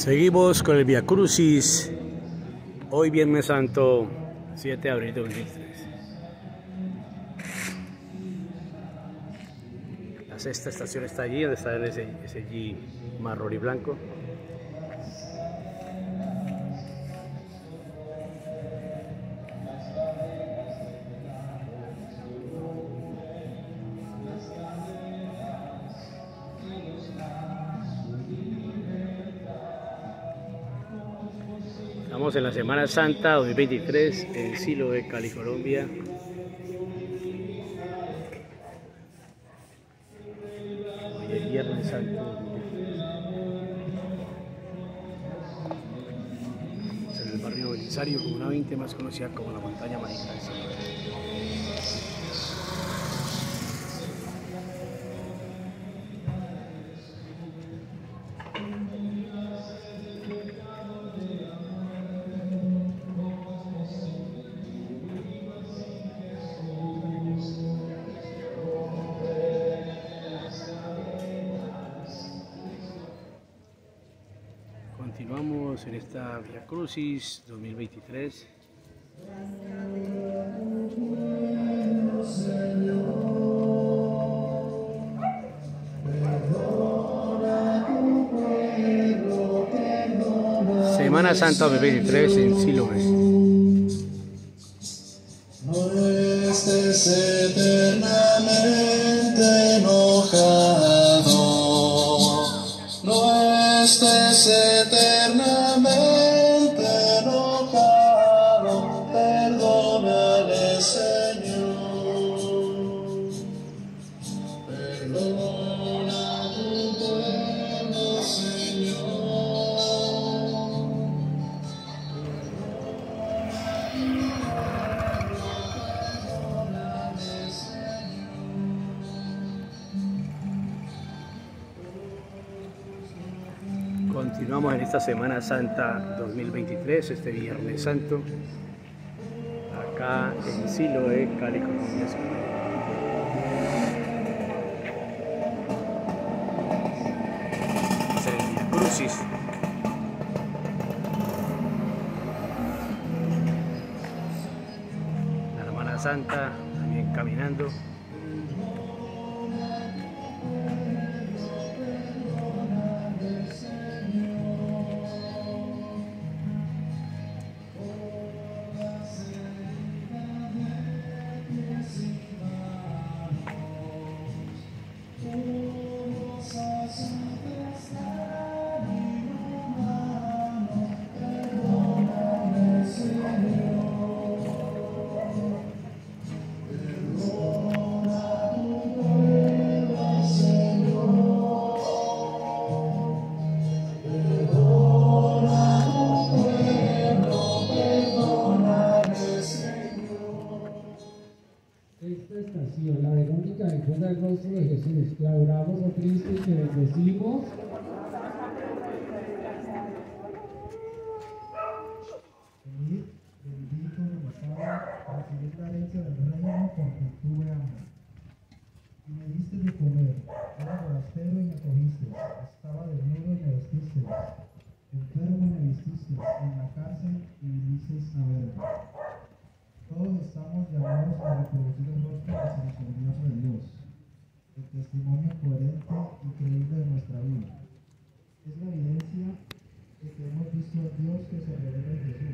Seguimos con el Via Crucis. Hoy Viernes Santo, 7 de abril de 2023. La sexta estación está allí, donde está ese, ese G marrón y blanco. Estamos en la Semana Santa 2023 en Silo de Cali, Colombia. Hoy es Viernes Santo. Estamos en el barrio Belisario, una 20 más conocida como la montaña mágica de San Continuamos en esta Via Crucis 2023. Semana Santa 2023 en Siloé. No estés eternamente Continuamos en esta Semana Santa 2023, este Viernes Santo, acá en Siloé, Cali, Colombia. Crucis. La Hermana Santa también caminando. Estación, la Verónica encuentra el rostro de Jesús. Te adoramos, oh Cristo, y te bendecimos. Venid, bendito Padre, recibid la herencia del reino porque tuve hambre. Y me diste de comer, era forastero y me cogiste, estaba desnudo y me vestiste, enfermo y me vististe, en la cárcel y vinisteis a verme. Todos estamos llamados a reproducir el el testimonio coherente y creíble de nuestra vida. Es la evidencia de que hemos visto a Dios que se revela en Jesús.